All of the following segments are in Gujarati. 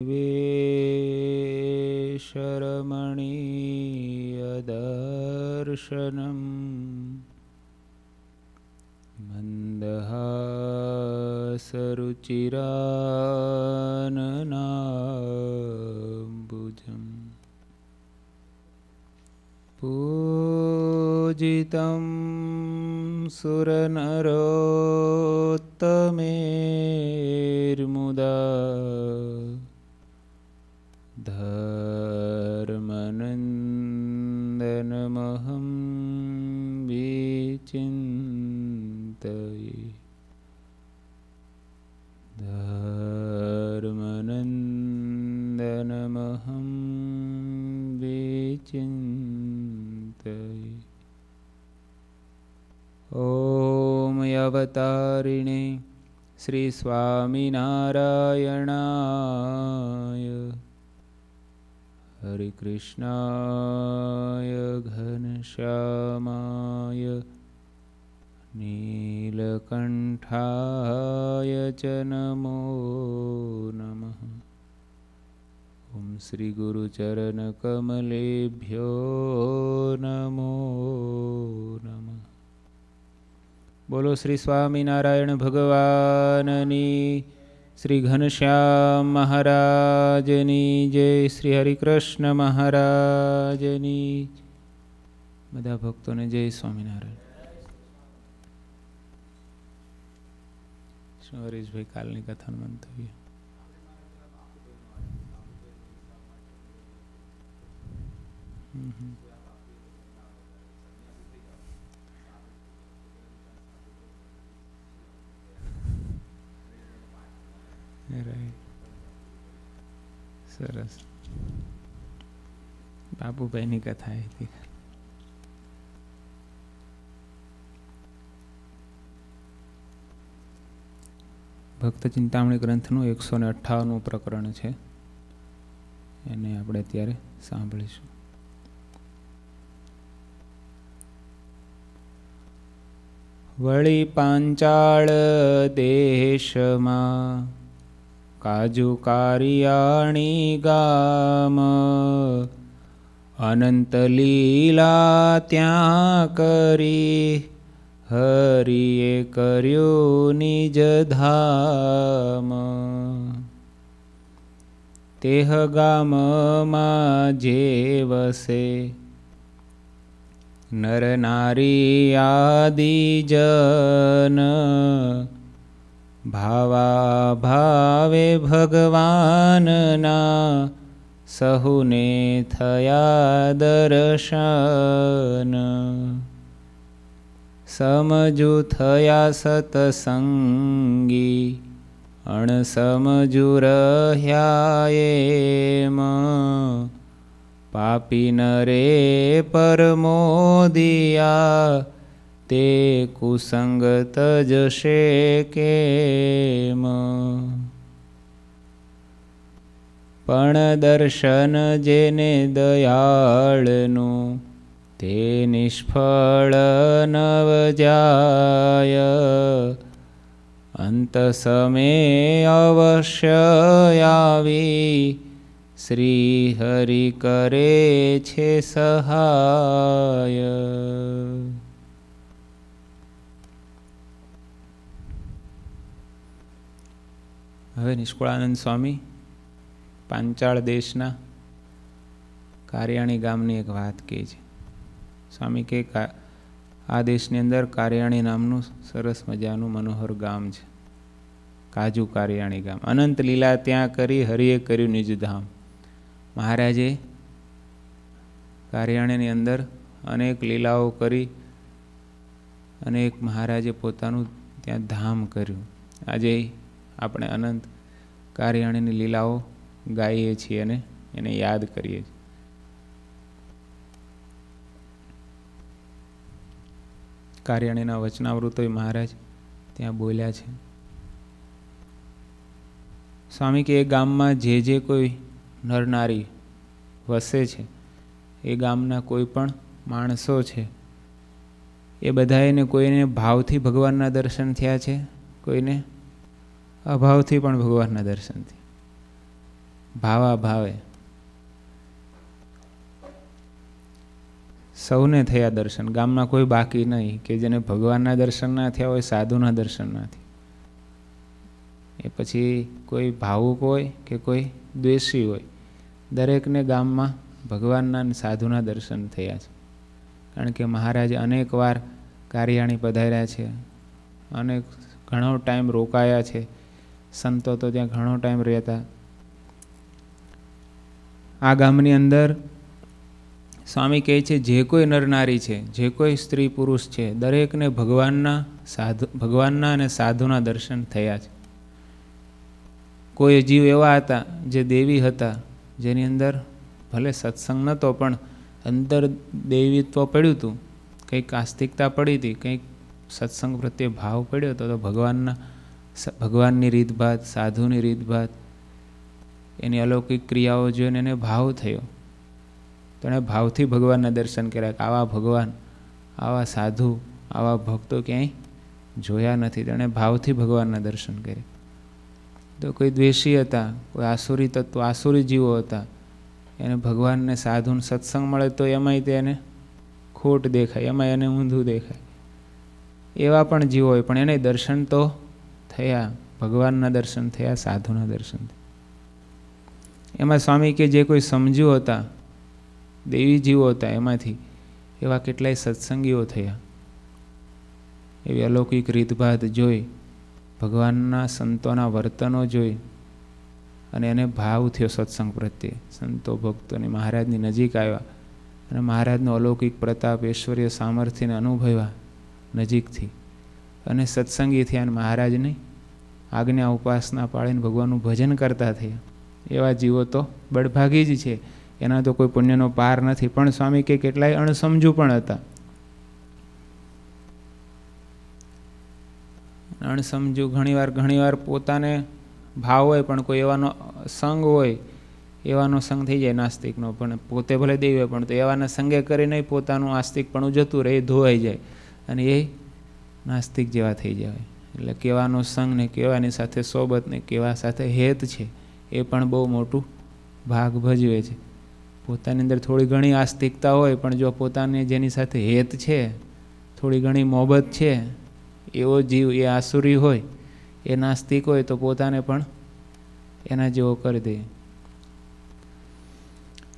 े शरमणि यदर्शनम् मन्दहासरुचिराननाम्बुजं पूजितं सुरनरोत्तमेर्मुदा धर्मनन्दनमहं विचिन्तये। धर्मनन्दनमहं विचिन्तये। ॐ अवतारिणे श्रीस्वामिनारायणाय हरिकृष्णाय घनश्यामाय नीलकण्ठाय च नमो नमः ॐ श्रीगुरुचरणकमलेभ्यो नमो नमः બોલો શ્રી સ્વામિનારાયણ ભગવાનની શ્રી ઘનશ્યામ મહારાજની જય, શ્રી હરિકૃષ્ણ મહારાજની બધા ભક્તોને જય સ્વામિનારાયણ. શું હરીશભાઈ કાલની કથાનું મંતવ્ય? હમ. સરસ. બાપુભાઈની કથા હતી. ભક્ત ચિંતામણી ગ્રંથનું એકસો ને અઠ્ઠાવનનું પ્રકરણ છે. એને આપણે અત્યારે સાંભળીશું. વળી પાંચાળ દેશમાં કાજુ કારિયાણી ગામ અનંત લીલા ત્યાં કરી હરિએ કર્યું નિજ ધામ તેહ ગામમાં જે વસે નર નારી આદિ જન ભાવા ભાવે ભગવાનના સહુને થયા દર્શન સમજુ થયા સતસંગી અણસમજુ રહ્યા એમ પાપી નરે પરમોદિયા તે કુસંગત જશે કેમ? પણ દર્શન જેને દયાળનું, તે નિષ્ફળ નવ જાય અંત સમય અવશ્ય આવી શ્રી હરિ કરે છે સહાય. હવે નિષ્કુળાનંદ સ્વામી, પાંચાળ દેશના કારિયાણી ગામની એક વાત કહે છે. સ્વામી કે આ દેશની અંદર કારિયાણી નામનું સરસ મજાનું મનોહર ગામ છે. કાજુ કારિયાણી ગામ. અનંત લીલા ત્યાં કરી, હરિએ કર્યું નિજધામ મહારાજે કારિયાણીની અંદર અનેક લીલાઓ કરી, અનેક મહારાજે પોતાનું ત્યાં ધામ કર્યું. આજે આપણે અનંત કારિયાણીની લીલાઓ ગાઈએ છીએ અને એને યાદ કરીએ છીએ. કારિયાણીના વચનાવૃતો મહારાજ ત્યાં બોલ્યા છે, સ્વામી, કે એ ગામમાં જે જે કોઈ નરનારી વસે છે, એ ગામના કોઈ પણ માણસો છે, એ બધાને કોઈને ભાવથી ભગવાનના દર્શન થયા છે, કોઈને અભાવથી પણ ભગવાનના દર્શનથી. ભાવા ભાવે સૌને થયા દર્શન. ગામમાં કોઈ બાકી નહીં કે જેને ભગવાનના દર્શન ના થયા હોય, સાધુના દર્શન ના થયા. એ પછી કોઈ ભાવુક હોય કે કોઈ દ્વેષી હોય, દરેકને ગામમાં ભગવાનના અને સાધુના દર્શન થયા છે. કારણ કે મહારાજ અનેકવાર કાર્યાણી પધાર્યા છે. અનેક ઘણો ટાઈમ રોકાયા છે. સંતો તો ત્યાં ઘણો ટાઈમ રહેતા આ ગામની અંદર સ્વામી કહે છે, જે કોઈ નરનારી છે, જે કોઈ સ્ત્રી પુરુષ છે, દરેકને ભગવાનના સાધુ, ભગવાનના અને સાધુના દર્શન થયા છે. કોઈ જીવ એવા હતા જે દેવી હતા, જેની અંદર ભલે સત્સંગ નહોતો પણ અંદર દૈવીત્વ પડ્યું હતું. કંઈક આસ્તિકતા પડી હતી, કંઈક સત્સંગ પ્રત્યે ભાવ પડ્યો હતો, તો ભગવાનના ભગવાનની રીતભાત, સાધુની રીતભાત, એની અલૌકિક ક્રિયાઓ જોઈને એને ભાવ થયો. તો એણે ભાવથી ભગવાનના દર્શન કર્યા કે આવા ભગવાન, આવા સાધુ, આવા ભક્તો ક્યાંય જોયા નથી. તેણે ભાવથી ભગવાનના દર્શન કર્યા. તો કોઈ દ્વેષી હતા, કોઈ આસુરી તત્વ, આસુરી જીવો હતા, એને ભગવાનને સાધુને સત્સંગ મળે તો એમાંય તેને ખોટ દેખાય એમાં એને ઊંધું દેખાય. એવા પણ જીવો હોય, પણ એને દર્શન તો થયા, ભગવાનના દર્શન થયા, સાધુના દર્શન થયા. એમાં સ્વામી કે જે કોઈ સમજ્યું હતા, દેવી જીવો હતા એમાંથી, એવા કેટલાય સત્સંગીઓ થયા. એવી અલૌકિક રીતભાત જોઈ, ભગવાનના સંતોના વર્તનો જોઈ, અને એને ભાવ થયો સત્સંગ પ્રત્યે. સંતો, ભક્તોની મહારાજની નજીક આવ્યા અને મહારાજનો અલૌકિક પ્રતાપ, ઐશ્વર્ય, સામર્થ્યને અનુભવ્યા નજીકથી. અને સત્સંગી થયા અને મહારાજની આજ્ઞા ઉપાસના પાળીને ભગવાનનું ભજન કરતા થયા. એવા જીવો તો બળભાગી જ છે. એના તો કોઈ પુણ્યનો પાર નથી, પણ સ્વામી કે કેટલાય અણસમજુ પણ હતા. અણસમજુ ઘણીવાર ઘણીવાર પોતાને ભાવ હોય, પણ કોઈ એવાનો સંગ હોય, એવાનો સંગ થઈ જાય નાસ્તિકનો. પણ પોતે ભલે દેવી હોય, પણ તો એવાના સંગે કરીને પોતાનું આસ્તિકપણું જતું રહે એ ધોવાઈ જાય. અને એ નાસ્તિક જેવા થઈ જાય. એટલે કેવાનો સંગ ને કેવાની સાથે સોબત ને કેવા સાથે હેત છે, એ પણ બહુ મોટું ભાગ ભજવે છે. પોતાની અંદર થોડી ઘણી આસ્તિકતા હોય, પણ જો પોતાની જેની સાથે હેત છે, થોડી ઘણી મોહબત છે, એવો જીવ, એ આસુરી હોય, એ નાસ્તિક હોય, તો પોતાને પણ એના જેવો કરી દે.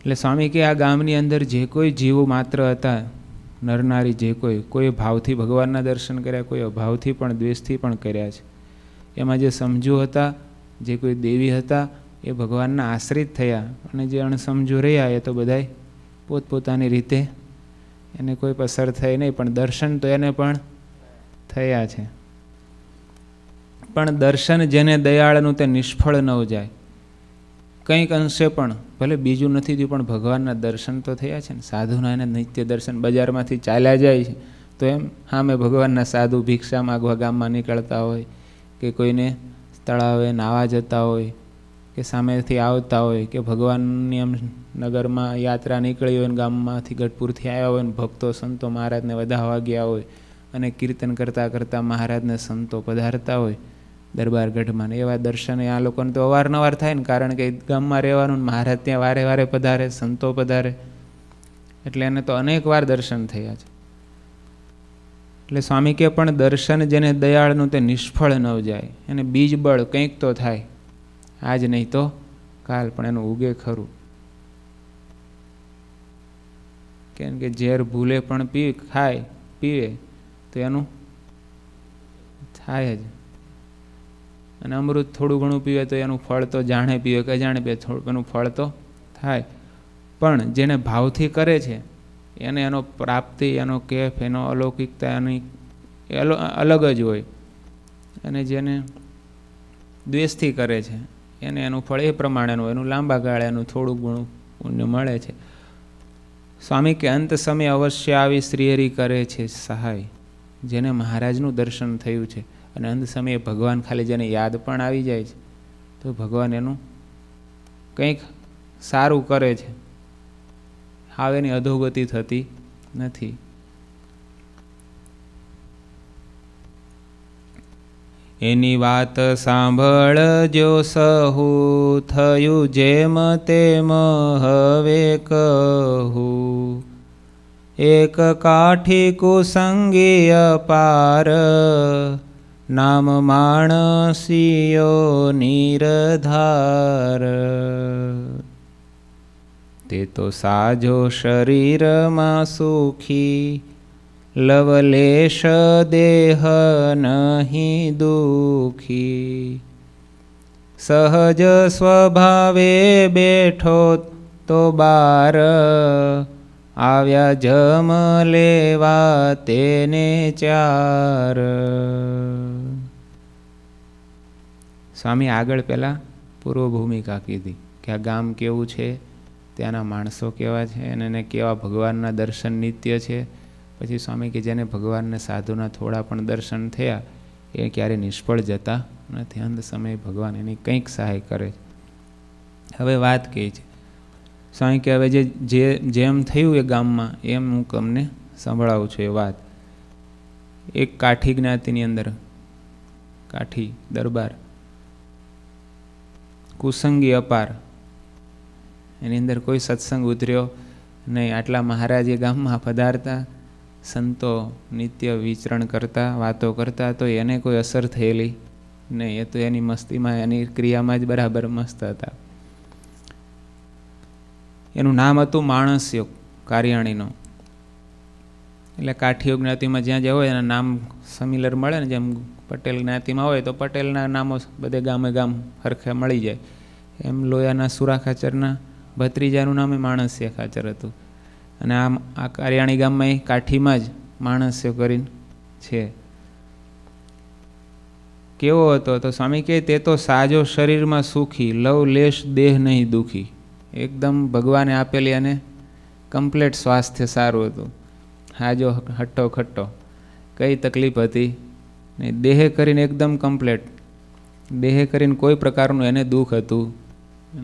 એટલે સ્વામી કે આ ગામની અંદર જે કોઈ જીવો માત્ર હતા નરનારી જે કોઈ કોઈ ભાવથી ભગવાનના દર્શન કર્યા, કોઈ અભાવથી પણ, દ્વેષથી પણ કર્યા છે. એમાં જે સમજુ હતા, જે કોઈ દેવી હતા, એ ભગવાનના આશ્રિત થયા અને જે અણસમજુ રહ્યા એ તો બધાય પોતપોતાની રીતે એને કોઈ પસાર થઈ નહીં, પણ દર્શન તો એને પણ થયા છે. પણ દર્શન જેને દયાળનું તે નિષ્ફળ ન જાય. કંઈક અંશે પણ, ભલે બીજું નથી થયું, પણ ભગવાનના દર્શન તો થયા છે ને. સાધુના એને નિત્ય દર્શન બજારમાંથી ચાલ્યા જાય છે. તો એમ હા મેં ભગવાનના સાધુ ભિક્ષા માગવા ગામમાં નીકળતા હોય કે કોઈને તળાવે નાવા જતા હોય, કે સામેથી આવતા હોય, કે ભગવાનની એમ નગરમાં યાત્રા નીકળી હોય ને ગામમાંથી ગઢપુરથી આવ્યા હોય ને ભક્તો, સંતો મહારાજને વધાવા ગયા હોય અને કીર્તન કરતાં કરતાં મહારાજને સંતો પધારતા હોય દરબાર ગઢમાં. એવા દર્શન આ લોકોને તો અવારનવાર થાય ને, કારણ કે ગામમાં રહેવાનું મહારાજ ત્યાં વારે વારે પધારે, સંતો પધારે. એટલે એને તો અનેક વાર દર્શન થયા છે. એટલે સ્વામી કે પણ દર્શન જેને દયાળનું તે નિષ્ફળ ન જાય. એને બીજ બળ કંઈક તો થાય. આજ નહીં તો કાલ પણ એનું ઉગે ખરું. કેમ કે ઝેર ભૂલે પણ પી, ખાય, પીવે, તો એનું થાય જ. અને અમૃત થોડું ઘણું પીવે તો એનું ફળ તો જાણે પીવે, કે જાણે પીવે, થોડું એનું ફળ તો થાય. પણ જેને ભાવથી કરે છે, એને એનો પ્રાપ્તિ, એનો કેફ, એનો અલૌકિકતા એની અલગ જ હોય. અને જેને દ્વેષથી કરે છે, એને એનું ફળ એ પ્રમાણેનું એનું લાંબા ગાળે એનું થોડું ઘણું પુણ્ય મળે છે. સ્વામી કે અંત સમય અવશ્ય આવી શ્રીહરી કરે છે સહાય, જેને મહારાજનું દર્શન થયું છે. અને અંત સમયે ભગવાન ખાલી જેને યાદ પણ આવી જાય છે, તો ભગવાન એનું કંઈક સારું કરે છે. હાવ એની અધોગતિ થતી નથી. એની વાત સાંભળજો સહુ થયું જેમ તેમ હવે કહું. એક કાઠી કુસંગી અપાર નામ માણસીયો નિરધાર. તે તો સાજો શરીરમાં સુખી, લવલેશ દેહ નહીં દુખી. સહજ સ્વભાવે બેઠો તો બાર, આવ્યા જમ લેવા તેને ચાર. સ્વામી આગળ પહેલાં પૂર્વ ભૂમિકા કીધી કે આ ગામ કેવું છે, ત્યાંના માણસો કેવા છે અને એને કેવા ભગવાનના દર્શન નિત્ય છે. પછી સ્વામી કે જેને ભગવાનને સાધુના થોડા પણ દર્શન થયા, એ ક્યારે નિષ્ફળ જતા નથી. અંત સમયે ભગવાન એની કંઈક સહાય કરે છે. હવે વાત કહે છે. સ્વામી કે હવે જે જે, જેમ થયું એ ગામમાં, એમ હું તમને સંભળાવું છું એ વાત. એક કાઠી જ્ઞાતિની અંદર, કાઠી દરબાર કુસંગી અપાર. એની અંદર કોઈ સત્સંગ ઉતર્યો નહીં. આટલા મહારાજે ગામમાં પધારતા, સંતો નિત્ય વિચરણ કરતા, વાતો કરતા, તો એને કોઈ અસર થયેલી નહીં. એ તો એની મસ્તીમાં, એની ક્રિયામાં જ બરાબર મસ્ત હતા. એનું નામ હતું માણસ્યો કાર્યાણીનો. એટલે કાઠીઓ જ્ઞાતિમાં જ્યાં જ્યાં હોય એના નામ સમિલર મળે ને જેમ પટેલ જ્ઞાતિમાં હોય તો પટેલના નામો બધે ગામે ગામ હરખે મળી જાય. એમ લોયાના સુરા ખાચરના ભત્રીજાનું નામે માણસ્ય ખાચર હતું. અને આમ આ કારિયાણી ગામમાં કાઠીમાં જ માણસ્યો કરીને છે. કેવો હતો તો સ્વામી કહે, તે તો સાજો શરીરમાં સુખી, લવ, લેશ, દેહ નહીં દુખી. એકદમ ભગવાને આપેલી અને કમ્પ્લેટ સ્વાસ્થ્ય સારું હતું. હાજો હટ્ટો ખટ્ટો. કઈ તકલીફ હતી? ને દેહે કરીને એકદમ કમ્પ્લેટ દેહે કરીને કોઈ પ્રકારનું એને દુઃખ હતું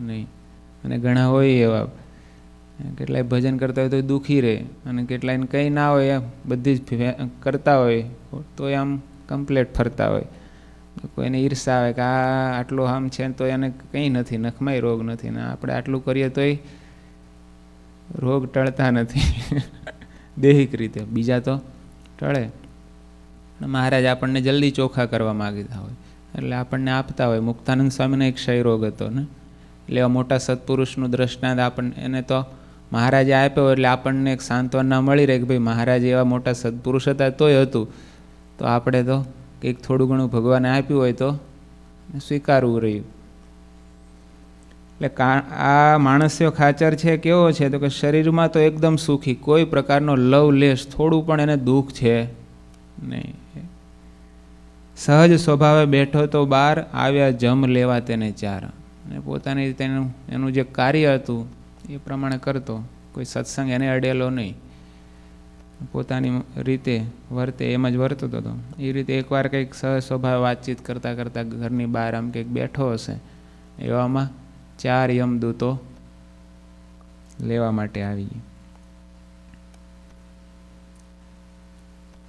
નહીં. અને ઘણા હોય એવા. કેટલાય ભજન કરતા હોય તો દુઃખી રહે. અને કેટલાયને કંઈ ના હોય બધી જ કરતા હોય. તો આમ કમ્પ્લેટ ફરતા હોય. કોઈને ઈર્ષા આવે કે આ આટલું આમ છે તો એને કંઈ નથી, નખમાય રોગ નથી. ને આપણે આટલું કરીએ તોય રોગ ટળતા નથી. દેહિક રીતે. બીજા તો ટળે. મહારાજ આપણને જલ્દી ચોખ્ખા કરવા માગતા હોય. એટલે આપણને આપતા હોય. મુક્તાનંદ સ્વામીનો એક ક્ષયરોગ હતો ને. એટલે એવા મોટા સત્પુરુષનું દ્રષ્ટાંત આપણને, એને તો મહારાજે આપ્યો એટલે આપણને એક સાંત્વના મળી રહે કે ભાઈ મહારાજ એવા મોટા સત્પુરુષ હતા તોય હતું. તો આપણે તો કંઈક થોડું ઘણું ભગવાને આપ્યું હોય તો સ્વીકારવું રહ્યું. એટલે આ માણસ્યો ખાચર છે કેવો છે તો કે શરીરમાં તો એકદમ સુખી, કોઈ પ્રકારનો લવ લેશ થોડું પણ એને દુઃખ છે નહીં. સહજ સ્વભાવે બેઠો તો બહાર આવ્યા જમ લેવા તેને ચાર. અને પોતાની રીતે એનું એનું જે કાર્ય હતું એ પ્રમાણે કરતો, કોઈ સત્સંગ એને અડેલો નહીં. પોતાની રીતે વર્તે, એમ જ વર્તતો હતો એ રીતે એકવાર કંઈક સહજ સ્વભાવે વાતચીત કરતાં કરતાં ઘરની બહાર આમ કંઈક બેઠો હશે, એવામાં ચાર યમદૂતો લેવા માટે આવી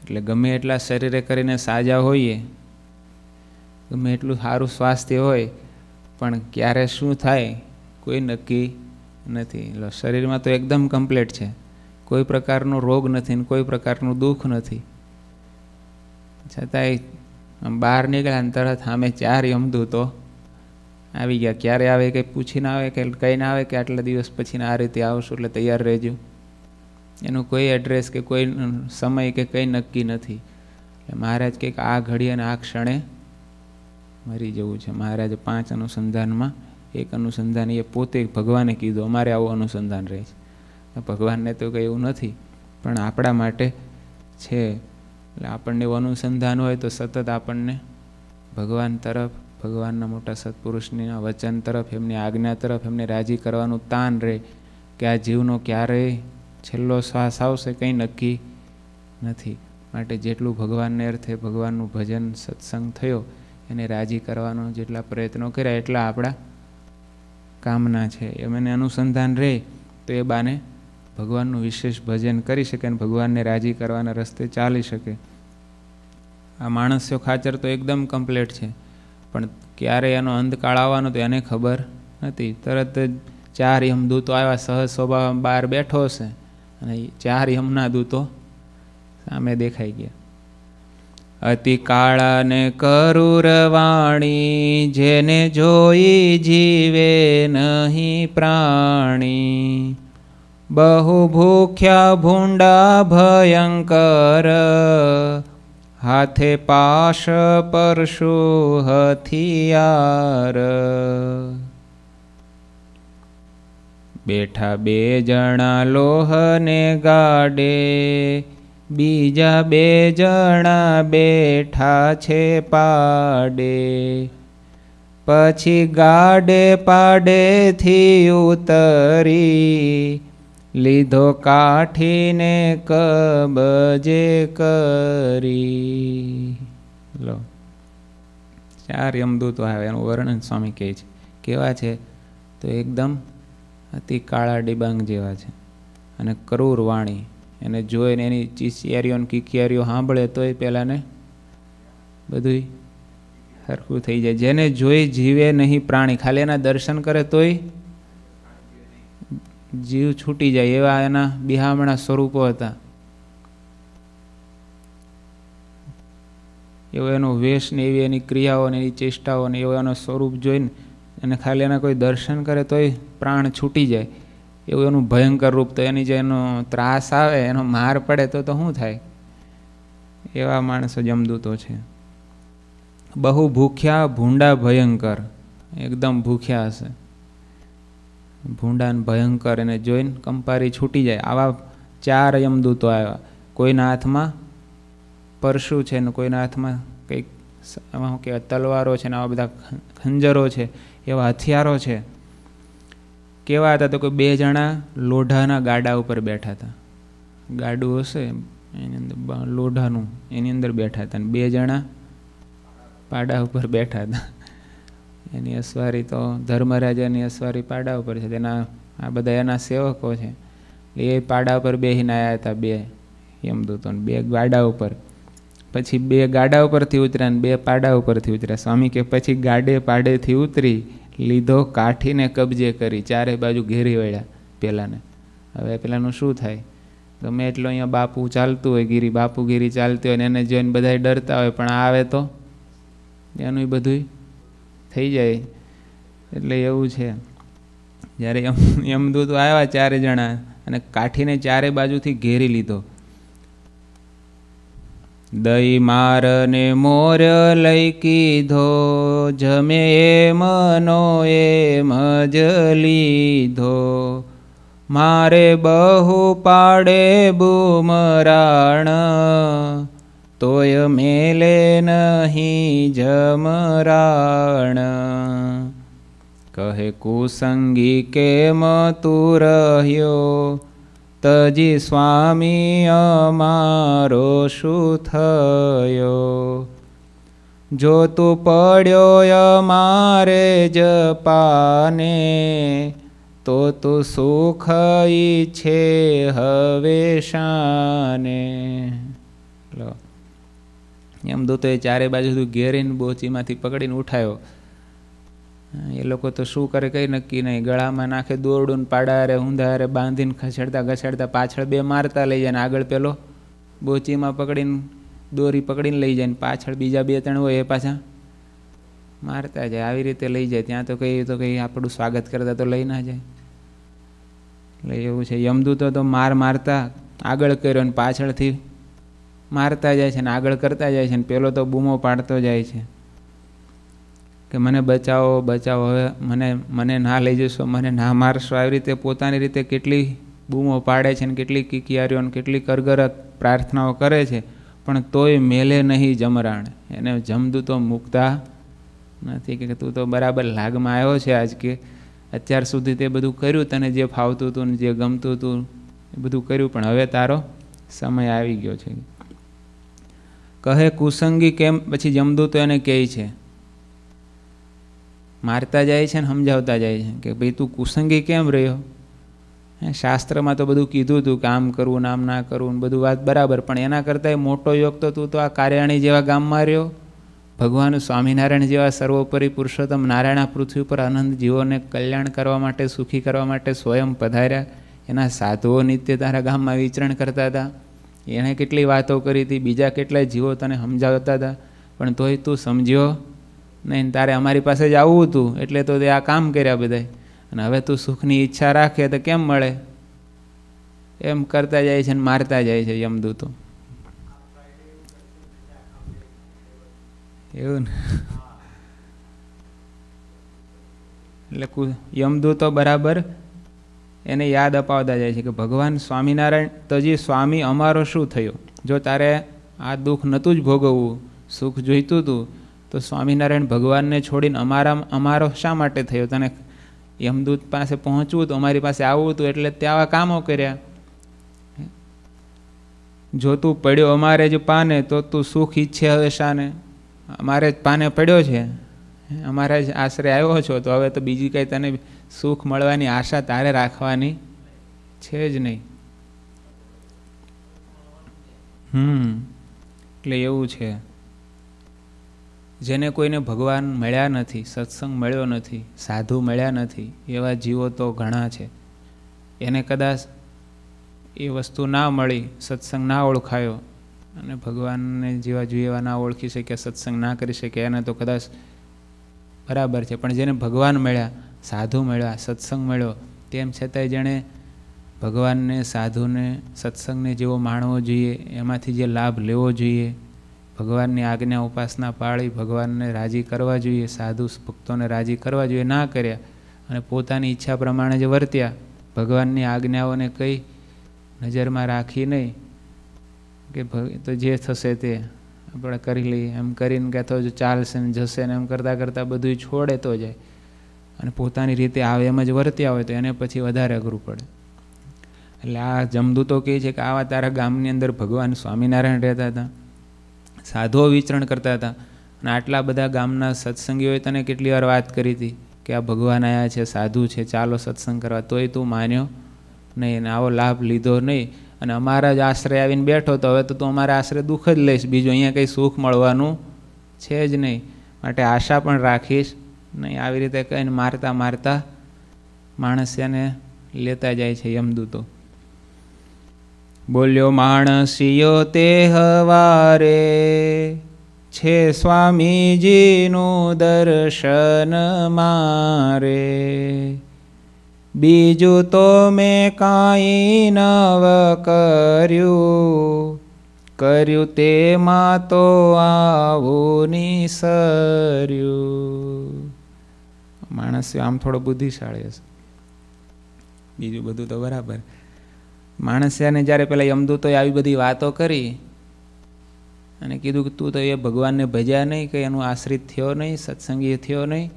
એટલે ગમે એટલા શરીરે કરીને સાજા હોઈએ, ગમે એટલું સારું સ્વાસ્થ્ય હોય, પણ ક્યારે શું થાય કોઈ નક્કી નથી. એટલે શરીરમાં તો એકદમ કમ્પ્લીટ છે. કોઈ પ્રકારનો રોગ નથી ને કોઈ પ્રકારનું દુઃખ નથી. છતાંય બહાર નીકળ્યા ને તરત સામે ચાર યમદૂતો આવી ગયા. ક્યારે આવે, કંઈ પૂછીને આવે કે કંઈ ના આવે કે આટલા દિવસ પછીને આ રીતે આવશું એટલે તૈયાર રહેજો. એનું કોઈ એડ્રેસ કે કોઈ સમય કે કંઈ નક્કી નથી. એટલે મહારાજ કંઈક આ ઘડી અને આ ક્ષણે મરી જવું છે. મહારાજ પાંચ અનુસંધાનમાં, એક અનુસંધાન એ પોતે ભગવાને કીધું. અમારે આવું અનુસંધાન રહે છે. ભગવાનને તો કંઈ એવું નથી, પણ આપણા માટે છે. એટલે આપણને એવું અનુસંધાન હોય તો સતત આપણને ભગવાન તરફ ભગવાનના મોટા સત્પુરુષના વચન તરફ, એમની આજ્ઞા તરફ એમને રાજી કરવાનું તાન રહે કે આ જીવનો ક્યારેય છેલ્લો શ્વાસ આવશે કંઈ નક્કી નથી. માટે જેટલું ભગવાનને અર્થે ભગવાનનું ભજન સત્સંગ થયો, એને રાજી કરવાનો જેટલા પ્રયત્નો કર્યા, એટલા આપણા કામના છે. એમ એને અનુસંધાન રહે તો એ બાને ભગવાનનું વિશેષ ભજન કરી શકે અને ભગવાનને રાજી કરવાના રસ્તે ચાલી શકે. આ માણસ્યો ખાચર તો એકદમ કમ્પ્લેટ છે. પણ ક્યારે એનો અંતકાળ આવવાનો તો એને ખબર નથી. તરત જ ચાર યમદૂતો આવ્યા, સહજ સ્વભાવ બહાર બેઠો છે અને ચાર યમના દૂતો સામે દેખાઈ ગયા. અતિ કાળા ને કરુરવાણી જેને જોઈ જીવે નહીં પ્રાણી. બહુ ભૂખ્યા ભૂંડા ભયંકર હાથે પાશ પરશુ હથિયાર. બેઠા બે જણા લોહને ગાડે, બીજા બે જણા બેઠા છે પાડે. પછી ગાડે પાડેથી ઉતરી લીધો કાઠીને કબજે કરી. લો. ચાર યમદૂતો આવે એનું વર્ણન સ્વામી કહે છે. કેવા છે? તો એકદમ અતિ કાળા ડિબાંગ જેવા છે. અને ક્રૂર વાણી. એને જોઈને એની ચીસિયારીઓ ને કીકિયારીઓ સાંભળે તોય પહેલાંને બધું સરખું થઈ જાય. જેને જોઈ જીવે નહીં પ્રાણી. ખાલી એના દર્શન કરે તોય જીવ છૂટી જાય એવા એના બિહામણા સ્વરૂપો હતા. એવો એનો વેશ ને એવી એની ક્રિયાઓ ને એની ચેષ્ટાઓ ને એવો એનો સ્વરૂપ જોઈને અને ખાલી એના કોઈ દર્શન કરે તોય પ્રાણ છૂટી જાય. એવું એનું ભયંકર રૂપ તો એની જે એનો ત્રાસ આવે, એનો માર પડે તો તો શું થાય? એવા માણસો જમદૂતો છે. બહુ ભૂખ્યા, ભૂંડા ભયંકર. એકદમ ભૂખ્યા હશે. ભૂંડા ને ભયંકર એને જોઈને કંપારી છૂટી જાય. આવા ચાર યમદૂતો આવ્યા. કોઈના હાથમાં પરશુ છે ને કોઈના હાથમાં કંઈક એમાં શું કહેવાય, તલવારો છે ને આવા બધા ખંજરો છે, એવા હથિયારો છે. કેવા હતા તો કે બે જણા લોઢાના ગાડા ઉપર બેઠા હતા. ગાડું હશે એની અંદર લોઢાનું એની અંદર બેઠા હતા અને બે જણા પાડા ઉપર બેઠા હતા. એની અસવારી તો ધર્મરાજાની અસવારી પાડા ઉપર છે. તેના આ બધા એના સેવકો છે. એ પાડા ઉપર બેહીને આવ્યા હતા બે યમદૂતો બે ગાડા ઉપર. પછી બે ગાડા ઉપરથી ઉતર્યા ને બે પાડા ઉપરથી ઉતર્યા. સ્વામી કે પછી ગાડે પાડેથી ઉતરી, લીધો કાઠીને કબજે કરી, ચારે બાજુ ઘેરી વળ્યા પેલાને. હવે પેલાનું શું થાય? ગમે એટલો અહીંયા બાપુ ચાલતું હોય, ગીરી બાપુ ગીરી ચાલતી હોય ને એને જોઈને બધા ડરતા હોય, પણ આવે તો? એનું બધું થઈ જાય. એટલે એવું છે. જ્યારે યમદૂત આવ્યા ચારે જણા અને કાઠીને ચારે બાજુથી ઘેરી લીધો. દઈ માર ને મોર લઈ કીધો, જમે મનો એમ જ લીધો. મારે બહુ પાડે બુમરાણ તોય મેલે નહીં જમરાણ. કહે કુસંગી, કેમ તું રહ્યો? તજી સ્વામી અમારો શું થયો? જો તું પડ્યો અમારે જપાને, તો તું સુખ ઈચ્છે હવે શાને એમ દૂતોએ ચારે બાજુથી ઘેરીને બોચીમાંથી પકડીને ઉઠાયો. એ લોકો તો શું કરે કંઈ નક્કી નહીં. ગળામાં નાખે દોરડું પાડા ઊંધારે ઊંધા બાંધીને ખસેડતા ઘસેડતા પાછળ બે મારતા લઈ જાય આગળ પેલો બોચીમાં પકડીને દોરી પકડીને લઈ જાય ને પાછળ બીજા બે ત્રણ હોય એ પાછા મારતા જાય. આવી રીતે લઈ જાય. ત્યાં તો કંઈ તો કંઈ આપણું સ્વાગત કરતા તો લઈ ના જાય. એટલે એવું છે. યમદૂતો તો માર મારતા આગળ કર્યો ને પાછળથી મારતા જાય છે ને આગળ કરતા જાય છે ને પેલો તો બૂમો પાડતો જાય છે. કે મને બચાવો બચાવો, હવે મને મને ના લઈ જશો, મને ના મારશો. આવી રીતે પોતાની રીતે કેટલી બૂમો પાડે છે ને કેટલી કિકિયારીઓ ને કેટલી કરગરક પ્રાર્થનાઓ કરે છે, પણ તોય મેલે નહીં જમરાણ. એને જમદું તો મૂકતા નથી કે તું તો બરાબર લાગમાં આવ્યો છે આજ કે અત્યાર સુધી તે બધું કર્યું તને જે ફાવતું હતું ને જે ગમતું હતું એ બધું કર્યું, પણ હવે તારો સમય આવી ગયો છે. કહે, કુસંગી કેમ? પછી જમદૂતો એને કહે છે, મારતા જાય છે ને સમજાવતા જાય છે. કે ભાઈ, તું કુસંગી કેમ રહ્યો? શાસ્ત્રમાં તો બધું કીધું હતું કે આમ કરવું નામ ના કરવું બધું વાત બરાબર, પણ એના કરતાં મોટો યોગ તો તું તો આ કાર્યાણી જેવા ગામમાં રહ્યો? ભગવાન સ્વામિનારાયણ જેવા સર્વોપરી પુરુષોત્તમ નારાયણ પૃથ્વી પર આનંદ જીવોને કલ્યાણ કરવા માટે, સુખી કરવા માટે સ્વયં પધાર્યા. એના સાધુઓ નિત્ય તારા ગામમાં વિચરણ કરતા હતા. એણે કેટલી વાતો કરી હતી, બીજા કેટલાય જીવો તને સમજાવતા હતા, પણ તોય તું સમજ્યો નહીં. તારે અમારી પાસે જ આવવું હતું, એટલે તો તે આ કામ કર્યા બધા અને હવે તું સુખની ઈચ્છા રાખે તો કેમ મળે? એમ કરતા જાય છે ને મારતા જાય છે યમદૂતો એવું ને? એટલે યમદૂતો બરાબર એને યાદ અપાવતા જાય છે કે ભગવાન સ્વામિનારાયણ તજી સ્વામી અમારો શું થયો? જો તારે આ દુઃખ નહોતું જ ભોગવવું, સુખ જોઈતું હતું તો સ્વામિનારાયણ ભગવાનને છોડીને અમારા અમારો શા માટે થયો? તને યમદૂત પાસે પહોંચવું હતું અમારી પાસે આવવું હતું એટલે ત્યાં કામો કર્યા. જો તું પડ્યો અમારે જ પાને, તો તું સુખ ઈચ્છે હવે શાને? અમારે જ પાને પડ્યો છે? અમારા જ આશરે આવ્યો છો, તો હવે તો બીજી કંઈ તને સુખ મળવાની આશા તારે રાખવાની છે જ નહીં. હમ, એટલે એવું છે. જેને કોઈને ભગવાન મળ્યા નથી, સત્સંગ મળ્યો નથી, સાધુ મળ્યા નથી, એવા જીવો તો ઘણા છે. એને કદાચ એ વસ્તુ ના મળી, સત્સંગ ના ઓળખાયો, અને ભગવાનને જેવા જોઈએ એવા ના ઓળખી શકે, સત્સંગ ના કરી શકે, એને તો કદાચ બરાબર છે. પણ જેને ભગવાન મળ્યા સાધુ મળ્યા, સત્સંગ મળ્યો. તેમ છતાંય જેણે ભગવાનને, સાધુને, સત્સંગને જેવો માણવો જોઈએ, એમાંથી જે લાભ લેવો જોઈએ, ભગવાનની આજ્ઞા ઉપાસના પાળી, ભગવાનને રાજી કરવા જોઈએ, સાધુ ભક્તોને રાજી કરવા જોઈએ, ના કર્યા અને પોતાની ઈચ્છા પ્રમાણે જ વર્ત્યા. ભગવાનની આજ્ઞાઓને કંઈ નજરમાં રાખી નહીં કે તો જે થશે તે આપણે કરી લઈએ. એમ કરીને કહેતો જો ચાલશે ને જશે ને એમ કરતાં કરતાં બધું છોડે તો જાય. અને પોતાની રીતે આવે એમ જ વર્ત્યા હોય તો એને પછી વધારે અઘરું પડે. એટલે આ જમદૂતો કહે છે કે આવા તારા ગામની અંદર ભગવાન સ્વામિનારાયણ રહેતા હતા, સાધુઓ વિચરણ કરતા હતા અને આટલા બધા ગામના સત્સંગીઓએ તને કેટલી વાર વાત કરી હતી કે આ ભગવાન આવ્યા છે, સાધુ છે, ચાલો સત્સંગ કરવા, તોય તું માન્યો નહીં અને આવો લાભ લીધો નહીં. અને અમારા જ આશ્રય આવીને બેઠો તો હવે તો તું અમારા આશ્રય દુઃખ જ લઈશ, બીજું અહીંયા કંઈ સુખ મળવાનું છે જ નહીં. માટે આશા પણ રાખીશ નહીં, આવી રીતે કહીને મારતા મારતા માણસ એને લેતા જાય છે યમદૂતો. બોલ્યો માણસીયો તે હવારે છે સ્વામીજીનું દર્શન મારે. બીજું તો મેં કાંઈ નવ કર્યું. કર્યું તેમાં તો આવું નિસર્યું. માણસ આમ થોડો બુદ્ધિશાળી હશે. બીજું બધું તો બરાબર. માણસે આને જ્યારે પેલા યમદૂતોએ આવી બધી વાતો કરી અને કીધું કે તું તો એ ભગવાનને ભજ્યા નહીં કે એનું આશ્રિત થયો નહીં, સત્સંગી થયો નહીં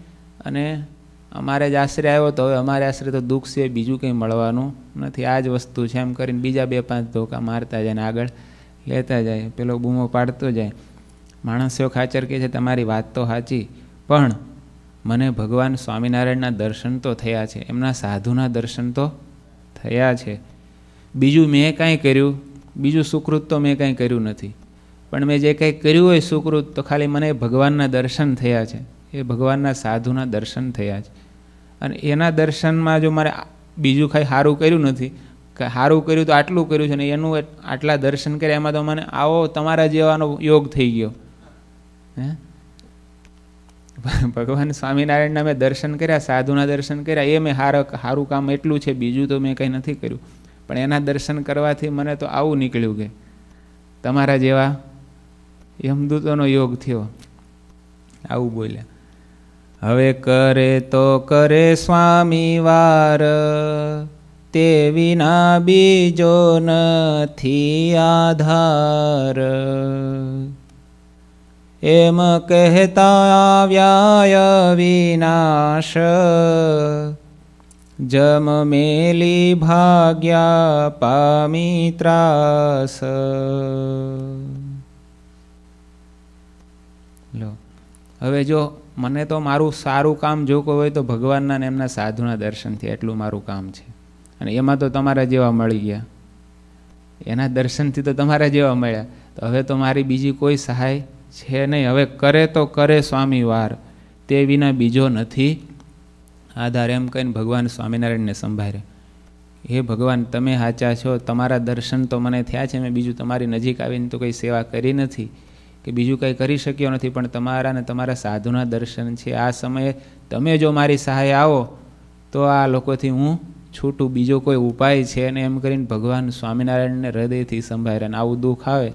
અને અમારે જ આશ્રય આવ્યો તો હવે અમારે આશરે તો દુઃખ છે, બીજું કંઈ મળવાનું નથી. આ જ વસ્તુ છે એમ કરીને બીજા બે પાંચ ધોકા મારતા જાય ને આગળ લેતા જાય, પેલો બૂમો પાડતો જાય. માણસો ખાચર કહે છે, તમારી વાત તો સાચી, પણ મને ભગવાન સ્વામિનારાયણના દર્શન તો થયા છે, એમના સાધુના દર્શન તો થયા છે. બીજું મેં કાંઈ કર્યું, બીજું સુકૃત તો મેં કાંઈ કર્યું નથી. પણ મેં જે કંઈ કર્યું હોય સુકૃત, તો ખાલી મને ભગવાનના દર્શન થયા છે. એ ભગવાનના સાધુના દર્શન થયા છે. અને એના દર્શનમાં જો મારે બીજું કાંઈ સારું કર્યું નથી સારું કર્યું તો આટલું કર્યું છે ને એનું આટલા દર્શન કર્યા એમાં તો મને આવો તમારા જેવાનો યોગ થઈ ગયો. હે? ભગવાન સ્વામિનારાયણના મેં દર્શન કર્યા, સાધુના દર્શન કર્યા, એ મેં હાર સારું કામ એટલું છે, બીજું તો મેં કંઈ નથી કર્યું. પણ એના દર્શન કરવાથી મને તો આવું નીકળ્યું કે તમારા જેવા યમદૂતોનો યોગ થયો. આવું બોલ્યા. હવે કરે તો કરે સ્વામી વાર, તે વિના બીજો નથી આધાર. એમ કહેતા આવ્યા વિનાશ. જમ મેલી ભાગ્યા પામી ત્રાસ. લો, હવે જો મને તો મારું સારું કામ જો કોઈ હોય તો ભગવાનના ને એમના સાધુના દર્શનથી એટલું મારું કામ છે. અને એમાં તો તમારા જેવા મળી ગયા. એના દર્શનથી તો તમારા જેવા મળ્યા. તો હવે તો મારી બીજી કોઈ સહાય છે નહીં. હવે કરે તો કરે સ્વામી વાર. તે વિના બીજો નથી. આધાર એમ કહીને ભગવાન સ્વામિનારાયણને સંભાળે. હે ભગવાન, તમે સાચા છો. તમારા દર્શન તો મને થયા છે. મેં બીજું તમારી નજીક આવીને તો કંઈ સેવા કરી નથી કે બીજું કંઈ કરી શક્યો નથી. પણ તમારા ને તમારા સાધુના દર્શન છે. આ સમયે તમે જો મારી સહાય આવો, તો આ લોકોથી હું છૂટું. બીજો કોઈ ઉપાય છે અને એમ કરીને ભગવાન સ્વામિનારાયણને હૃદયથી સંભાળે અને આવું દુઃખ આવે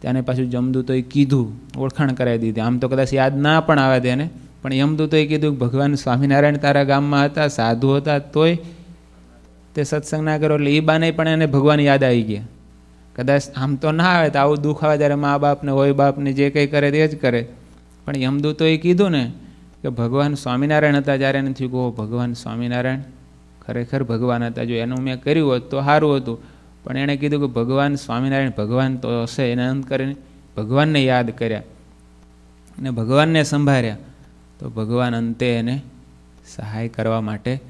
ત્યારે પાછું જમદૂતોએ કીધું, ઓળખાણ કરાવી દીધી. આમ તો કદાચ યાદ ના પણ આવે તેને, પણ યમદૂતોએ કીધું, ભગવાન સ્વામિનારાયણ તારા ગામમાં હતા, સાધુ હતા, તોય તે સત્સંગ ના કરો એટલે એ બાને પણ એને ભગવાન યાદ આવી ગયા. કદાચ આમ તો ના આવે, તો આવું દુઃખ આવે ત્યારે મા બાપને હોય બાપને જે કંઈ કરે તે જ કરે. પણ યમદૂતોએ કીધું ને કે ભગવાન સ્વામિનારાયણ હતા જ્યારે એને થયું કહો ભગવાન સ્વામિનારાયણ, ખરેખર ભગવાન હતા. જો એનું મેં કર્યું હોત તો સારું હતું. પણ એણે કીધું કે ભગવાન સ્વામિનારાયણ ભગવાન તો હશે, એને અંત કરીને ભગવાનને યાદ કર્યા અને ભગવાનને સંભાળ્યા. તો ભગવાન અંતે એને સહાય કરવા માટે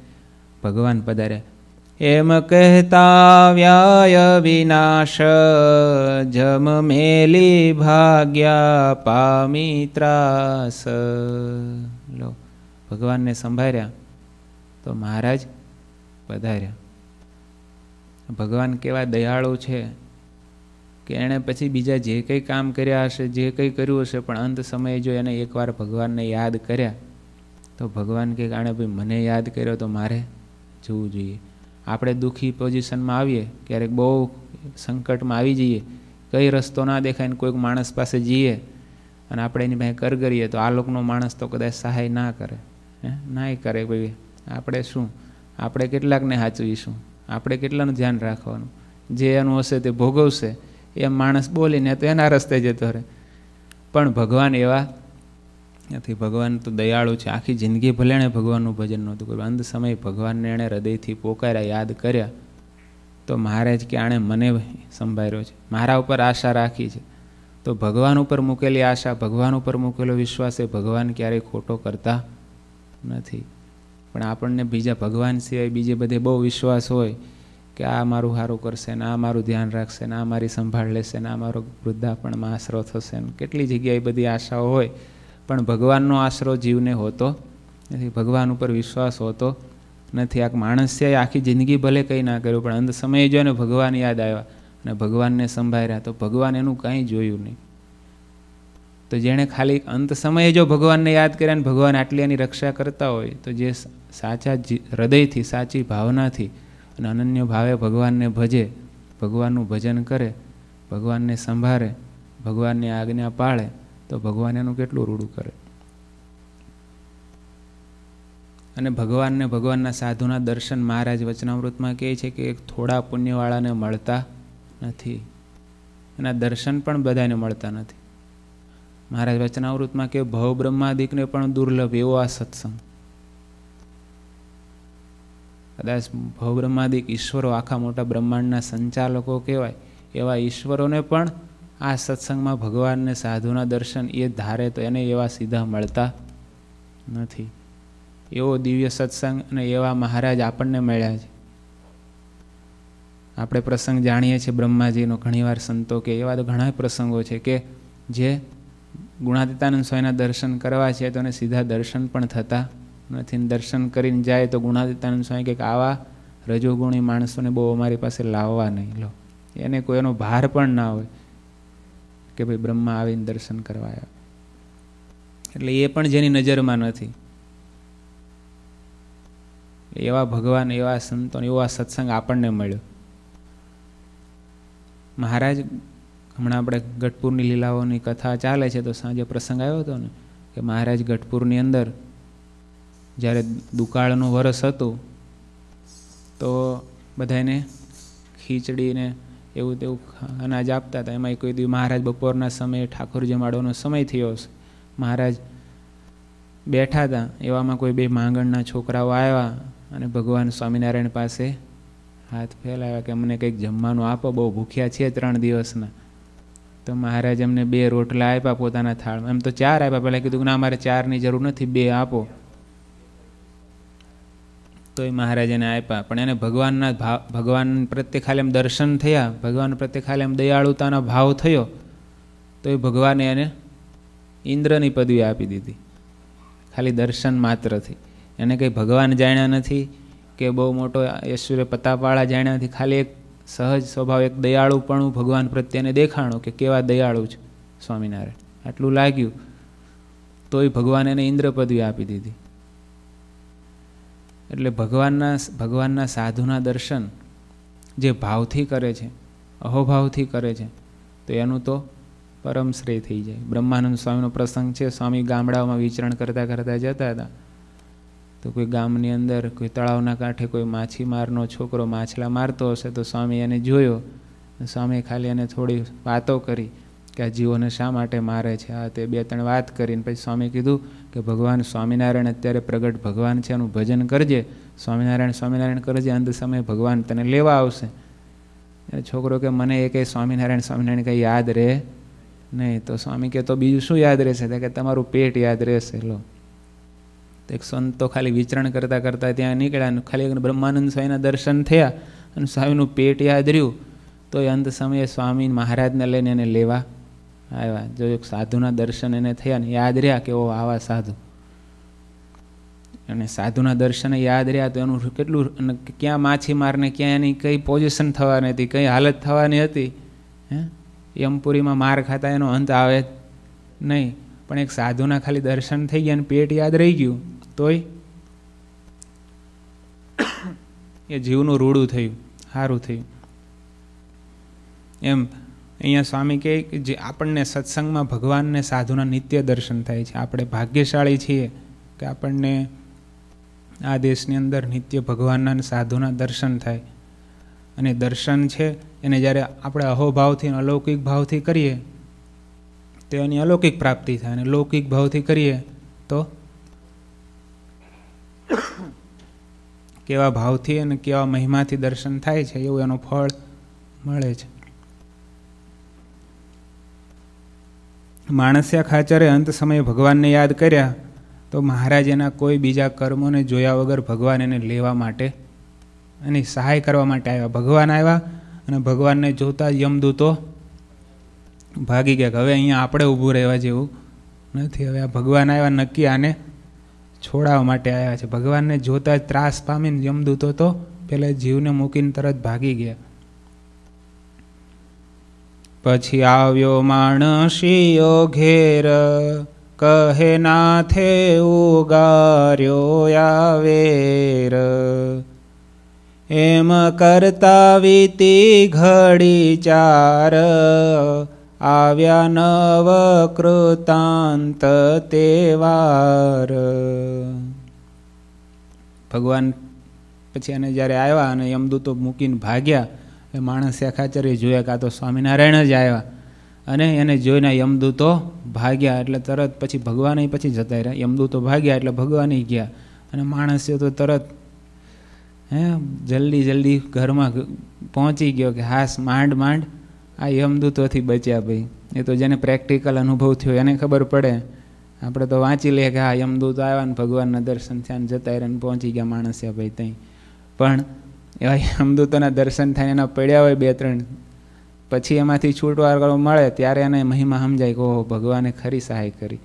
ભગવાન પધાર્યા. એમ કહેતા વ્યાય વિનાશ, જમ મેલી ભાગ્યા પામી ત્રાસ. લો, ભગવાનને સંભાળ્યા તો મહારાજ પધાર્યા. ભગવાન કેવા દયાળુ છે કે એણે પછી બીજા જે કંઈ કામ કર્યા હશે, જે કંઈ કર્યું હશે, પણ અંત સમયે જો એને એકવાર ભગવાનને યાદ કર્યા, તો ભગવાન કે, આણે ભાઈ, મને યાદ કર્યો તો મારે જવું જોઈએ. આપણે દુઃખી પોઝિશનમાં આવીએ, ક્યારેક બહુ સંકટમાં આવી જઈએ, કઈ રસ્તો ના દેખાય ને કોઈક માણસ પાસે જઈએ અને આપણે એની પાસે કર કરીએ, તો આ લોકનો માણસ તો કદાચ સહાય ના કરે. હે? નાય કરે, ભાઈ. આપણે શું? આપણે કેટલાકને સાચવીશું? આપણે કેટલાનું ધ્યાન રાખવાનું? જે એનું હશે તે ભોગવશે. એમ માણસ બોલીને તો એના રસ્તે જતો રહે. પણ ભગવાન એવા નથી. ભગવાન તો દયાળુ છે. આખી જિંદગી ભલે એણે ભગવાનનું ભજન નહોતું કર્યું. અંત સમયે ભગવાનને એણે હૃદયથી પોકાર્યા, યાદ કર્યા. તો મહારાજ કે આણે મને સંભાળ્યો છે? મારા ઉપર આશા રાખી છે. તો ભગવાન ઉપર મૂકેલી આશા, ભગવાન ઉપર મૂકેલો વિશ્વાસ એ ભગવાન ક્યારેય ખોટો કરતા નથી. પણ આપણને બીજા ભગવાન સિવાય બીજે બધે બહુ વિશ્વાસ હોય કે આ મારું સારું કરશે ને આ મારું ધ્યાન રાખશે ને આ મારી સંભાળ લેશે ને આ મારો વૃદ્ધાપણમાં આશરો થશે ને કેટલી જગ્યાએ બધી આશાઓ હોય. પણ ભગવાનનો આશરો જીવને હોતો નથી, ભગવાન ઉપર વિશ્વાસ હોતો નથી. આ માણસ છે આખી જિંદગી ભલે કંઈ ના કર્યું, પણ અંત સમયે જો ને ભગવાન યાદ આવ્યા અને ભગવાનને સંભાળ્યા, તો ભગવાન એનું કાંઈ જોયું નહીં. તો જેણે ખાલી અંત સમયે જો ભગવાનને યાદ કર્યા ને ભગવાન આટલી એની રક્ષા કરતા હોય, તો જે સાચા હૃદયથી, સાચી ભાવનાથી અને અનન્ય ભાવે ભગવાનને ભજે, ભગવાનનું ભજન કરે, ભગવાનને સંભાળે, ભગવાનની આજ્ઞા પાળે, તો ભગવાન એનું કેટલું રૂડું કરે? અને ભગવાનને ભગવાનના સાધુના દર્શન મહારાજ વચનામૃતમાં કહે છે કે થોડા પુણ્યવાળાને મળતા નથી. એના દર્શન પણ બધાને મળતા નથી. મહારાજ વચનાવૃતમાં કે ભવ બ્રહ્માદિકને પણ દુર્લભ એવો આ સત્સંગ. કદાચ ભવ બ્રહ્માદિક ઈશ્વરો આખા મોટા બ્રહ્માંડના સંચાલકો કહેવાય, એવા ઈશ્વરોને પણ આ સત્સંગમાં ભગવાનને સાધુના દર્શન એ ધારે તો એને એવા સીધા મળતા નથી. એવો દિવ્ય સત્સંગ અને એવા મહારાજ આપણને મળ્યા છે. આપણે પ્રસંગ જાણીએ છીએ બ્રહ્માજીનો. ઘણીવાર સંતો કે એવા તો ઘણા પ્રસંગો છે કે જે ગુણાતીતાનંદ સ્વામીના દર્શન કરવા છે તો એને સીધા દર્શન પણ થતા નથી. દર્શન કરીને જાય તો ગુણાતીતાનંદ સ્વામી કંઈક આવા રજોગુણી માણસોને બહુ અમારી પાસે લાવવા નહીં લો. એને કોઈ એનો ભાર પણ ના હોય કે ભાઈ બ્રહ્મા આવીને દર્શન કરવા આવ્યા એટલે એ પણ જેની નજરમાં નથી. એવા ભગવાન, એવા સંતો એવો આ સત્સંગ આપણને મળ્યો. મહારાજ હમણાં આપણે ગઢપુરની લીલાઓની કથા ચાલે છે તો સાંજે પ્રસંગ આવ્યો હતો ને, કે મહારાજ ગઢપુરની અંદર જ્યારે દુકાળનું વરસ હતું, તો બધાને ખીચડીને એવું તેવું અનાજ આપતા હતા. એમાં કોઈ દિવસ મહારાજ બપોરના સમયે ઠાકોર જમાડવાનો સમય થયો છે મહારાજ બેઠા હતા. એવામાં કોઈ બે માંગણના છોકરાઓ આવ્યા અને ભગવાન સ્વામિનારાયણ પાસે હાથ ફેલાવ્યા કે અમને કંઈક જમવાનું આપો. બહુ ભૂખ્યા છીએ ત્રણ દિવસના. તો મહારાજ એમને બે રોટલા આપ્યા પોતાના થાળમાં. એમ તો ચાર આપ્યા. પહેલાં કીધું કે ના, અમારે ચારની જરૂર નથી, બે આપો. તો એ મહારાજાને આપ્યા. પણ એને ભગવાનના ભાવ ભગવાન પ્રત્યે ખાલી એમ દર્શન થયા. ભગવાન પ્રત્યે ખાલી એમ દયાળુતાનો ભાવ થયો. તો એ ભગવાને એને ઇન્દ્રની પદવી આપી દીધી. ખાલી દર્શન માત્રથી. એને કંઈ ભગવાન જાણ્યા નથી કે બહુ મોટો ઐશ્વર્ય પતાપાળા જાણ્યા નથી. ખાલી એક સહજ સ્વભાવ એક દયાળુપણું ભગવાન પ્રત્યેને દેખાણું કે કેવા દયાળુ છે સ્વામિનારાયણ. આટલું લાગ્યું, તોય ભગવાન એને ઇન્દ્ર પદવી આપી દીધી. એટલે ભગવાનના ભગવાનના સાધુના દર્શન જે ભાવથી કરે છે, અહોભાવથી કરે છે, તો એનું તો પરમ શ્રેય થઈ જાય. બ્રહ્માનંદ સ્વામીનો પ્રસંગ છે, સ્વામી ગામડાઓમાં વિચરણ કરતાં કરતાં જતા હતા. તો કોઈ ગામની અંદર, કોઈ તળાવના કાંઠે કોઈ માછીમારનો છોકરો માછલા મારતો હશે તો સ્વામી એને જોયો. સ્વામી ખાલી એને થોડી વાતો કરી કે આ જીવોને શા માટે મારે છે? આ તે બે ત્રણ વાત કરીને પછી સ્વામી કીધું કે ભગવાન સ્વામિનારાયણ અત્યારે પ્રગટ ભગવાન છે, એનું ભજન કરજે. સ્વામિનારાયણ સ્વામિનારાયણ કરજે, અંત સમયે ભગવાન તને લેવા આવશે. એ છોકરો કે મને એ કંઈ સ્વામિનારાયણ સ્વામિનારાયણ, કંઈ યાદ રહે નહીં, તો સ્વામી કે, તો બીજું શું યાદ રહેશે? કે, તમારું પેટ યાદ રહેશે. લો. તો એક સંત તો ખાલી વિચરણ કરતાં કરતાં ત્યાં નીકળ્યા અને ખાલી બ્રહ્માનંદ સ્વામીના દર્શન થયા અને સ્વામીનું પેટ યાદ રહ્યું. તો એ અંત સમયે સ્વામી મહારાજને લઈને એને લેવા આવ્યા. જો એક સાધુના દર્શન એને થયા ને યાદ રહ્યા કે ઓ આવા સાધુ. અને સાધુના દર્શન યાદ રહ્યા તો એનું કેટલું અને ક્યાં માછીમારને ક્યાં એની કઈ પોઝિશન થવાની હતી, કઈ હાલત થવાની હતી? હે? યમપુરીમાં માર ખાતા એનો અંત આવે નહીં. પણ એક સાધુના ખાલી દર્શન થઈ ગયા અને પેટ યાદ રહી ગયું. તોય એ જીવનું રૂડું થયું સારું થયું. એમ અહીંયા સ્વામી કહે કે જે આપણને સત્સંગમાં ભગવાનને સાધુના નિત્ય દર્શન થાય છે. આપણે ભાગ્યશાળી છીએ કે આપણને આ દેશની અંદર નિત્ય ભગવાનના સાધુના દર્શન થાય. અને દર્શન છે, એને જ્યારે આપણે અહોભાવથી અલૌકિક ભાવથી કરીએ, તો એની અલૌકિક પ્રાપ્તિ થાય. અને લૌકિક ભાવથી કરીએ તો કેવા ભાવથી અને કેવા મહિમાથી દર્શન થાય છે એવું એનું ફળ મળે છે. માણસ્યા ખાચરે અંત સમયે ભગવાનને યાદ કર્યા તો મહારાજ એના કોઈ બીજા કર્મોને જોયા વગર ભગવાન એને લેવા માટે એની સહાય કરવા માટે આવ્યા. ભગવાન આવ્યા અને ભગવાનને જોતા યમદૂતો ભાગી ગયા હવે અહીંયા આપણે ઊભું રહેવા જેવું નથી. હવે આ ભગવાન આવ્યા નક્કી આને છોડાવવા માટે આવ્યા છે. ભગવાનને જોતા જ ત્રાસ પામીને યમદૂતો તો પેલા જીવને મૂકીને તરત ભાગી ગયા. પછી આવ્યો માણસીયો ઘેર, કહે નાથે ઉગાર્યો આવેર. એમ કરતા વીતી ઘડી ચાર આવ્યા નવ કૃતાંત તેવાર ભગવાન પછી એને જ્યારે આવ્યા અને યમદૂતો મૂકીને ભાગ્યા, એ માણસ ખાચરે જોયા કાં તો સ્વામિનારાયણ જ આવ્યા. અને એને જોઈને યમદૂતો ભાગ્યા એટલે તરત પછી ભગવાન પછી જતા રહ્યા. યમદૂતો ભાગ્યા એટલે ભગવાન ગયા. અને માણસે તો તરત, હે, જલ્દી જલ્દી ઘરમાં પહોંચી ગયો કે હાસ માંડ માંડ આ યમદૂતોથી બચ્યા ભાઈ. એ તો જેને પ્રેક્ટિકલ અનુભવ થયો એને ખબર પડે. આપણે તો વાંચી લઈએ કે હા, યમદૂત આવ્યા ને ભગવાનના દર્શન થયા ને જતા રહ્યા પહોંચી ગયા માણસે ભાઈ ત્યાં પણ એવા યમદૂતોના દર્શન થાય એના પડ્યા હોય બે ત્રણ. પછી એમાંથી છૂટવાર મળે ત્યારે એને મહિમા સમજાય કે ઓહો, ભગવાને ખરી સહાય કરી.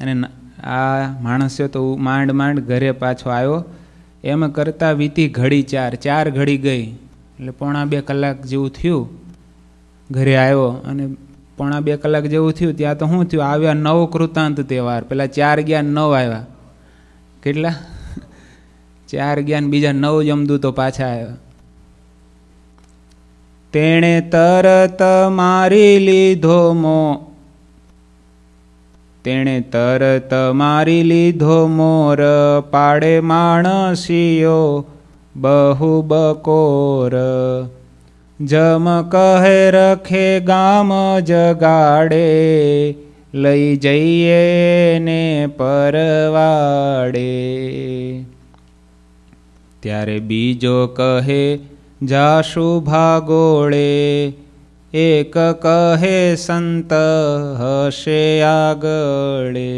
અને આ માણસ્યો તો માંડ માંડ ઘરે પાછો આવ્યો. એમ કરતાં વીતી ઘડી ચાર ચાર ઘડી ગઈ. એટલે પોણા બે કલાક જેવું થયું, ઘરે આવ્યો અને પોણા બે કલાક જેવું થયું, ત્યાં તો શું થયું? આવ્યા નવ કૃતાંત તહેવાર. પેલા ચાર ગયા નવ આવ્યા. કેટલા? ચાર ગયા બીજા નવ જમદૂતો પાછા આવ્યા. તેણે તરત મારી લીધો મો. તેણે તરત મારી લીધો મોર. પાડે માણસીયો. બહુ બકોર જમ કહે રખે ગામ જગાડે લઈ જઈએ ને પરવાડે ત્યારે બીજો કહે જાશુ ભાગોળે એક કહે સંત હશે આગળે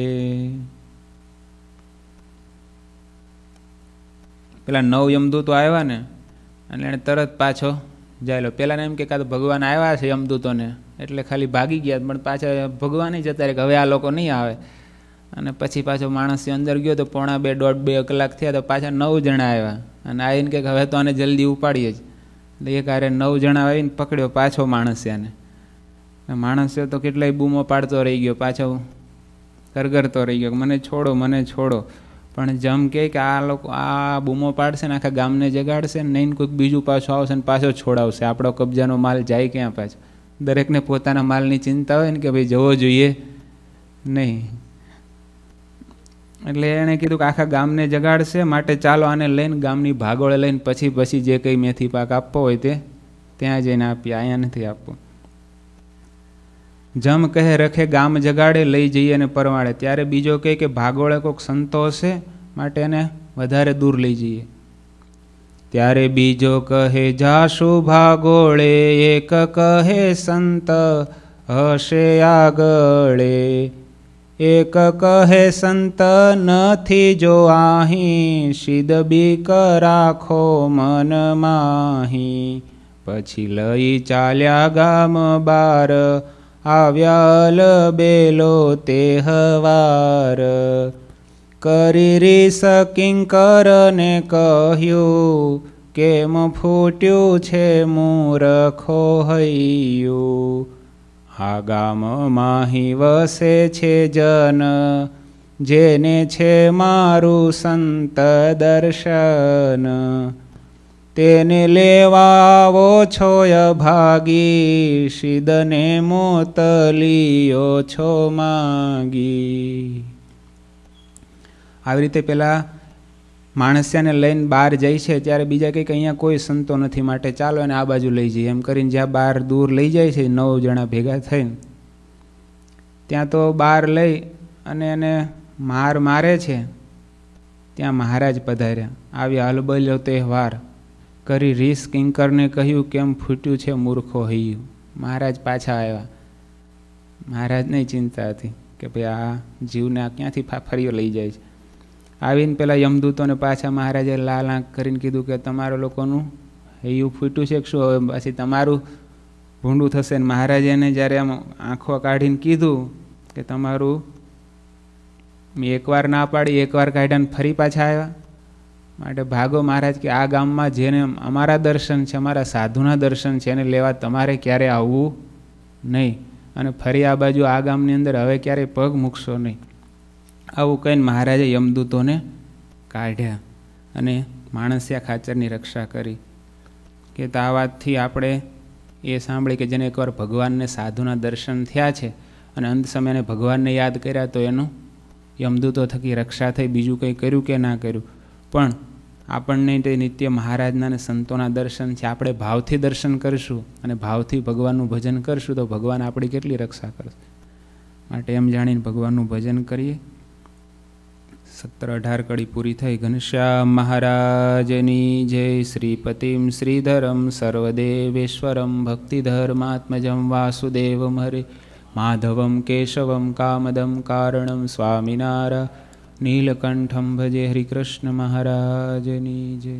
પેલા નવ યમદૂતો આવ્યા ને, અને એણે તરત પાછો જાયેલો પહેલાંને એમ કે કાં તો ભગવાન આવ્યા છે યમદૂતોને, એટલે ખાલી ભાગી ગયા, પણ પાછા ભગવાન જતા રહે કે હવે આ લોકો નહીં આવે. અને પછી પાછો માણસ અંદર ગયો તો પોણા બે દોઢ બે કલાક થયા તો પાછા નવ જણા આવ્યા. અને આવીને કે હવે તો આને જલ્દી ઉપાડીએ જ. એટલે એક આરે નવ જણા આવીને પકડ્યો પાછો માણસ્યાને. માણસ્યો તો કેટલાય બૂમો પાડતો રહી ગયો, પાછો કરગરતો રહી ગયો મને છોડો મને છોડો. પણ જેમ કે આ લોકો આ બૂમો પાડશે ને આખા ગામને જગાડશે ને નહીં કોઈક બીજું પાછો આવશે ને પાછો છોડાવશે. આપણો કબજાનો માલ જાય ક્યાં પાછો? દરેકને પોતાના માલની ચિંતા હોય ને કે ભાઈ જવો જોઈએ. નહીં. એટલે એણે કીધું કે આખા ગામને જગાડશે, માટે ચાલો આને લઈને ગામની ભાગોળે લઈને પછી પછી જે કંઈ મેથી પાક આપવો હોય તે ત્યાં જઈને આપીએ. અહીંયા નથી આપવું. જમ કહે, રખે ગામ જગાડે, લઈ જઈએ અને પરવાડે ત્યારે બીજો કહે કે, ભાગોળે કોઈક સંતો હશે માટે એને વધારે દૂર લઈ જઈએ. ત્યારે બીજો કહે, જાશુ ભાગોળે, એક કહે, સંત હશે આગળે. એક કહે, સંત નથી જો આહી સિદ બીક રાખો મન માહી. પછી લઈ ચાલ્યા ગામ બાર આવ્યાલ બેલો તે હવાર. કરી રીસ કિંકરને કહ્યું, કેમ ફૂટ્યું છે મૂરખો હૈયું? આ ગામમાં હિ વસે છે જન, જેને છે મારું સંત દર્શન. તેને લેવાવો છો ભાગી શિદને મોતલીઓ છો માગી. આવી રીતે પેલા માણસ્યાને લઈને બહાર જાય છે, ત્યારે બીજા કંઈક અહીંયા કોઈ સંતો નથી માટે ચાલો એને આ બાજુ લઈ જઈએ. એમ કરીને જ્યાં બહાર દૂર લઈ જાય છે, નવ જણા ભેગા થઈને, ત્યાં તો બહાર લઈ અને એને માર મારે છે. ત્યાં મહારાજ પધાર્યા. આવ્યા હલબલ્યો તહેવાર. કરી રીસ કિંકરને કહ્યું, કેમ ફૂટ્યું છે મૂર્ખો હૈયું? મહારાજ પાછા આવ્યા. મહારાજને ચિંતા હતી કે ભાઈ આ જીવને આ ક્યાંથી ફરીઓ લઈ જાય છે. આવીને પેલા યમદૂતોને પાછા મહારાજે લાલ આંખ કરીને કીધું કે, તમારા લોકોનું હૈયું ફૂટ્યું છે કે શું? હવે પછી તમારું ભૂંડું થશે. ને મહારાજે એને જ્યારે આમ આંખો કાઢીને કીધું કે, તમારું મેં એકવાર ના પાડી, એકવાર કાઢ્યા ફરી પાછા આવ્યા. માટે ભાગો મહારાજ, કે આ ગામમાં જેને અમારા દર્શન છે, અમારા સાધુના દર્શન છે, એને લેવા તમારે ક્યારે આવવું નહીં? અને ફરી આ બાજુ આ ગામની અંદર હવે ક્યારેય પગ મૂકશો નહીં? આવું કહીને મહારાજે યમદૂતોને કાઢ્યા અને માણસિયા ખાચરની રક્ષા કરી. કે તો આ વાતથી આપણે એ સાંભળી કે જેને એકવાર ભગવાનને સાધુના દર્શન થયા છે અને અંત સમયે ભગવાનને યાદ કર્યા, તો એનું યમદૂતો થકી રક્ષા થઈ, બીજું કંઈ કર્યું કે ના કર્યું? પણ આપણને તે નિત્ય મહારાજના અને સંતોના દર્શન છે. આપણે ભાવથી દર્શન કરીશું અને ભાવથી ભગવાનનું ભજન કરીશું તો ભગવાન આપણી કેટલી રક્ષા કરશે? માટે એમ જાણીને ભગવાનનું ભજન કરીએ. સત્તર અઢાર કડી પૂરી થઈ. ઘનશ્યામ મહારાજની જય. શ્રીપતિમ શ્રીધરમ સર્વદેવેશ્વરમ ભક્તિધર્માત્મજમ વાસુદેવમ હરે. માધવમ કેશવમ કામદમ કારણમ સ્વામિનારા નીલકંઠમ ભજે હરિકૃષ્ણ મહારાજની જય